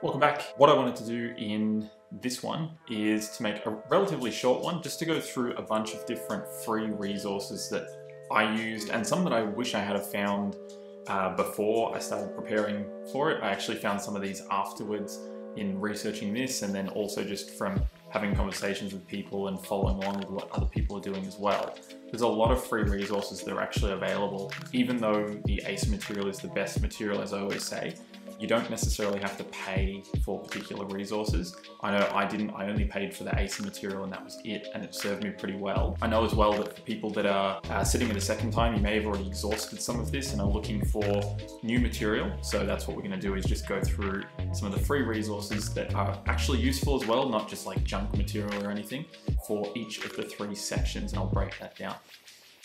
Welcome back. What I wanted to do in this one is to make a relatively short one, just to go through a bunch of different free resources that I used and some that I wish I had found uh, before I started preparing for it. I actually found some of these afterwards in researching this and then also just from having conversations with people and following along with what other people are doing as well. There's a lot of free resources that are actually available, even though the ACER material is the best material, as I always say you don't necessarily have to pay for particular resources. I know I didn't, I only paid for the ACER material and that was it, and it served me pretty well. I know as well that for people that are uh, sitting at a second time, you may have already exhausted some of this and are looking for new material. So that's what we're gonna do is just go through some of the free resources that are actually useful as well, not just like junk material or anything for each of the three sections, and I'll break that down.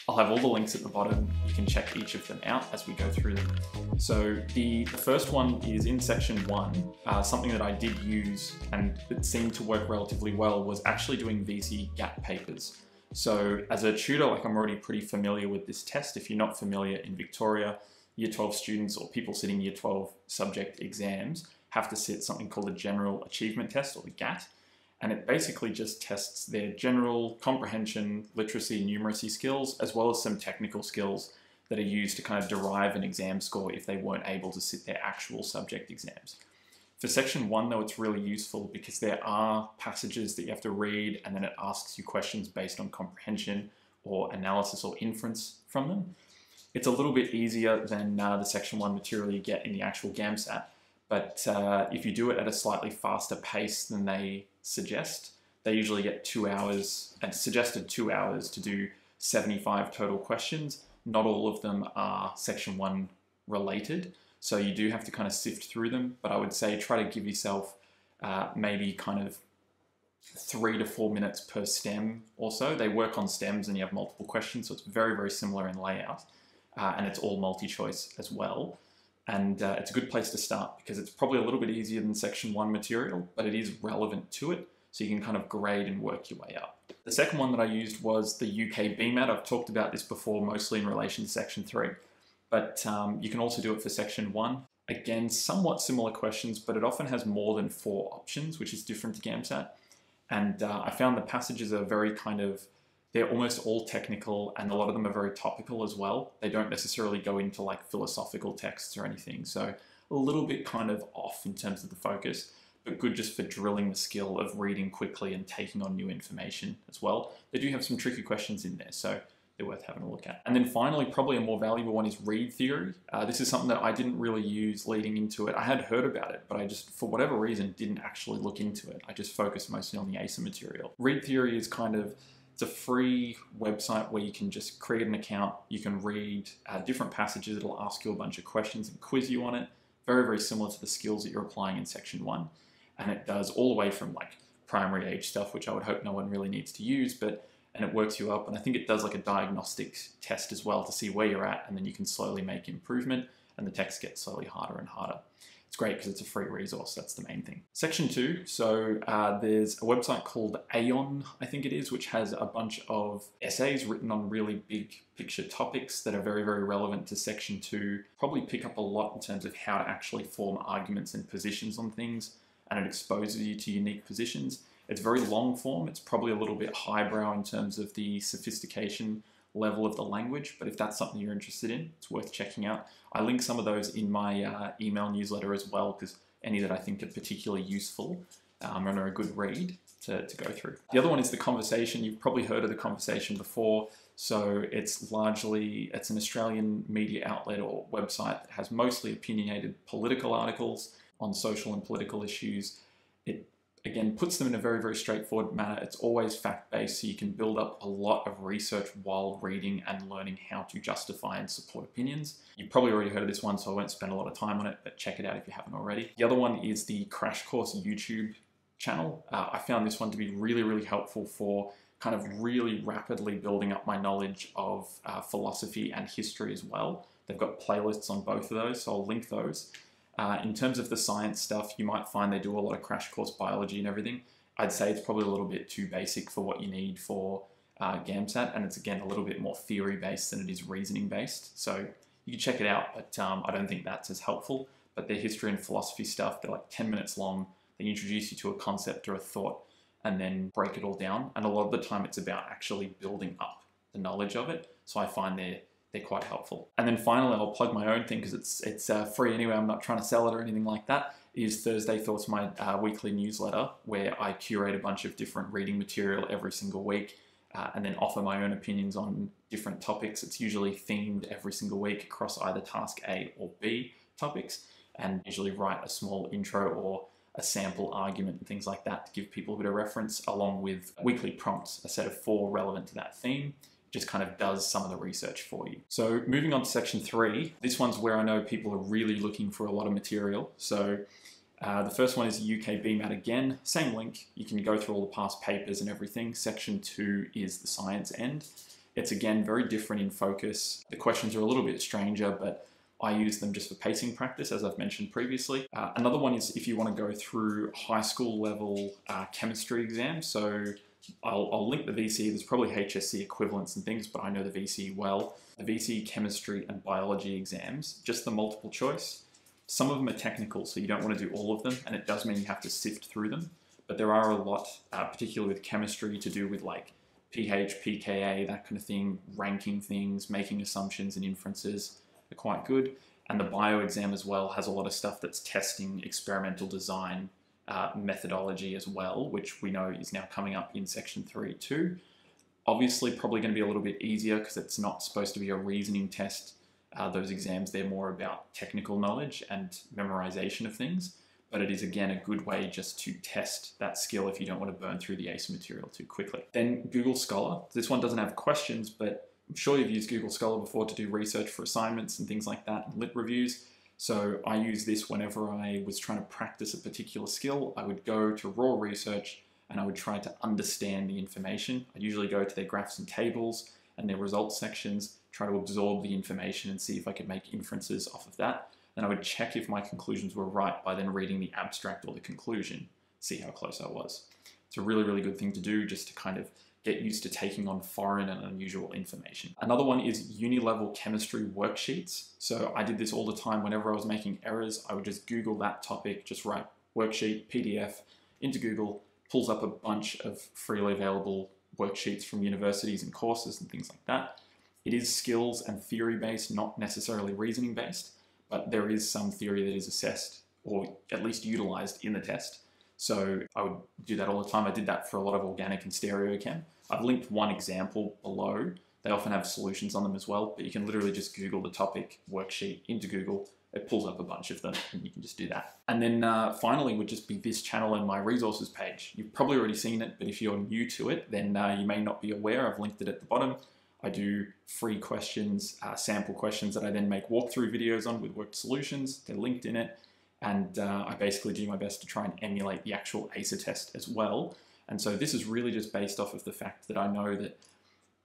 I'll have all the links at the bottom. You can check each of them out as we go through them. So the, the first one is in section one. Uh, something that I did use and it seemed to work relatively well was actually doing VCE GAT papers. So as a tutor, like I'm already pretty familiar with this test. If you're not familiar in Victoria, year 12 students or people sitting year 12 subject exams have to sit something called a general achievement test or the GAT and it basically just tests their general comprehension, literacy, numeracy skills, as well as some technical skills that are used to kind of derive an exam score if they weren't able to sit their actual subject exams. For section one, though, it's really useful because there are passages that you have to read and then it asks you questions based on comprehension or analysis or inference from them. It's a little bit easier than uh, the section one material you get in the actual GAMSAT, but uh, if you do it at a slightly faster pace than they suggest. They usually get two hours and suggested two hours to do 75 total questions. Not all of them are section one related. So you do have to kind of sift through them, but I would say try to give yourself uh, maybe kind of three to four minutes per stem or so. They work on stems and you have multiple questions, so it's very, very similar in layout. Uh, and it's all multi-choice as well. And uh, it's a good place to start because it's probably a little bit easier than section one material, but it is relevant to it. So you can kind of grade and work your way up. The second one that I used was the UK BMAT. I've talked about this before, mostly in relation to section three, but um, you can also do it for section one. Again, somewhat similar questions, but it often has more than four options, which is different to GAMSAT. And uh, I found the passages are very kind of they're almost all technical and a lot of them are very topical as well. They don't necessarily go into like philosophical texts or anything. So a little bit kind of off in terms of the focus, but good just for drilling the skill of reading quickly and taking on new information as well. They do have some tricky questions in there, so they're worth having a look at. And then finally, probably a more valuable one is ReadTheory. Uh, this is something that I didn't really use leading into it. I had heard about it, but I just, for whatever reason, didn't actually look into it. I just focused mostly on the ACER material. ReadTheory is kind of it's a free website where you can just create an account. You can read uh, different passages. It'll ask you a bunch of questions and quiz you on it. Very, very similar to the skills that you're applying in section one. And it does all the way from like primary age stuff, which I would hope no one really needs to use, but and it works you up. And I think it does like a diagnostic test as well to see where you're at, and then you can slowly make improvement, and the text gets slowly harder and harder. It's great because it's a free resource. That's the main thing. Section two. So uh, there's a website called Aeon, I think it is, which has a bunch of essays written on really big picture topics that are very, very relevant to section two. Probably pick up a lot in terms of how to actually form arguments and positions on things, and it exposes you to unique positions. It's very long form. It's probably a little bit highbrow in terms of the sophistication level of the language, but if that's something you're interested in, it's worth checking out. I link some of those in my uh, email newsletter as well, because any that I think are particularly useful um, and are a good read to, to go through. The other one is the conversation. You've probably heard of the conversation before. So it's largely, it's an Australian media outlet or website that has mostly opinionated political articles on social and political issues. It again, puts them in a very, very straightforward manner. It's always fact-based, so you can build up a lot of research while reading and learning how to justify and support opinions. You've probably already heard of this one, so I won't spend a lot of time on it, but check it out if you haven't already. The other one is the Crash Course YouTube channel. Uh, I found this one to be really, really helpful for kind of really rapidly building up my knowledge of uh, philosophy and history as well. They've got playlists on both of those, so I'll link those. Uh, in terms of the science stuff, you might find they do a lot of crash course biology and everything. I'd say it's probably a little bit too basic for what you need for uh, GAMSAT, and it's again a little bit more theory based than it is reasoning based. So you can check it out, but um, I don't think that's as helpful. but they're history and philosophy stuff. They're like 10 minutes long. They introduce you to a concept or a thought and then break it all down. And a lot of the time it's about actually building up the knowledge of it. So I find they're they're quite helpful. And then finally, I'll plug my own thing because it's it's uh, free anyway. I'm not trying to sell it or anything like that. Is Thursday Thoughts, my uh, weekly newsletter where I curate a bunch of different reading material every single week, uh, and then offer my own opinions on different topics. It's usually themed every single week across either task A or B topics, and usually write a small intro or a sample argument and things like that to give people a bit of reference, along with weekly prompts, a set of four relevant to that theme just kind of does some of the research for you. So moving on to section three, this one's where I know people are really looking for a lot of material. So uh, the first one is UK BMAT again, same link. You can go through all the past papers and everything. Section two is the science end. It's again very different in focus. The questions are a little bit stranger, but I use them just for pacing practice, as I've mentioned previously. Uh, another one is if you want to go through high school level uh, chemistry exams. So I'll, I'll, link the VCE. There's probably HSC equivalents and things, but I know the VCE well. The VCE chemistry and biology exams, just the multiple choice. Some of them are technical, so you don't want to do all of them, and it does mean you have to sift through them. But there are a lot, uh, particularly with chemistry, to do with like pH, pKa, that kind of thing, ranking things, making assumptions and inferences are quite good. And the bio exam as well has a lot of stuff that's testing experimental design uh, methodology as well, which we know is now coming up in section 3 too. Obviously, probably going to be a little bit easier because it's not supposed to be a reasoning test. Uh, those exams, they're more about technical knowledge and memorization of things, but it is again a good way just to test that skill if you don't want to burn through the ACER material too quickly. Then Google Scholar. This one doesn't have questions, but I'm sure you've used Google Scholar before to do research for assignments and things like that, and lit reviews. So I use this whenever I was trying to practice a particular skill. I would go to raw research and I would try to understand the information. I'd usually go to their graphs and tables and their results sections, try to absorb the information and see if I could make inferences off of that. Then I would check if my conclusions were right by then reading the abstract or the conclusion, see how close I was. It's a really, really good thing to do just to kind of get used to taking on foreign and unusual information. Another one is uni-level chemistry worksheets. So I did this all the time whenever I was making errors. I would just Google that topic, just write worksheet, PDF into Google, pulls up a bunch of freely available worksheets from universities and courses and things like that. It is skills and theory based, not necessarily reasoning based, but there is some theory that is assessed or at least utilized in the test. So I would do that all the time. I did that for a lot of organic and stereochem. I've linked one example below. They often have solutions on them as well, but you can literally just Google the topic worksheet into Google. It pulls up a bunch of them and you can just do that. And then uh, finally would just be this channel and my resources page. You've probably already seen it, but if you're new to it, then uh, you may not be aware. I've linked it at the bottom. I do free questions, uh, sample questions that I then make walkthrough videos on with worked solutions. They're linked in it. And uh, I basically do my best to try and emulate the actual ACER test as well. And so this is really just based off of the fact that I know that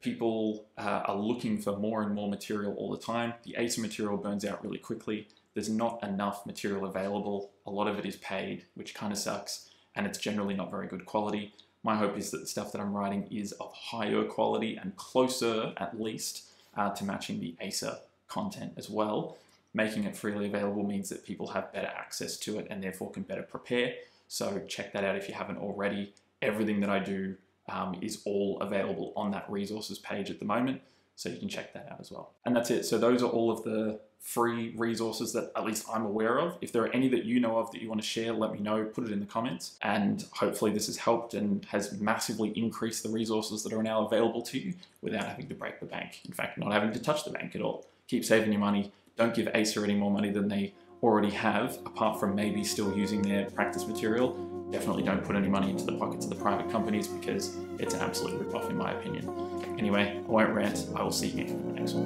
people uh, are looking for more and more material all the time. The ACER material burns out really quickly. There's not enough material available. A lot of it is paid, which kind of sucks, and it's generally not very good quality. My hope is that the stuff that I'm writing is of higher quality and closer, at least, uh, to matching the ACER content as well. Making it freely available means that people have better access to it and therefore can better prepare. So check that out if you haven't already everything that I do um, is all available on that resources page at the moment. So you can check that out as well. And that's it. So those are all of the free resources that at least I'm aware of. If there are any that you know of that you want to share, let me know, put it in the comments. And hopefully this has helped and has massively increased the resources that are now available to you without having to break the bank. In fact, not having to touch the bank at all. Keep saving your money. Don't give ACER any more money than they already have, apart from maybe still using their practice material, definitely don't put any money into the pockets of the private companies because it's an absolute rip-off in my opinion. Anyway, I won't rant. I will see you in the next one.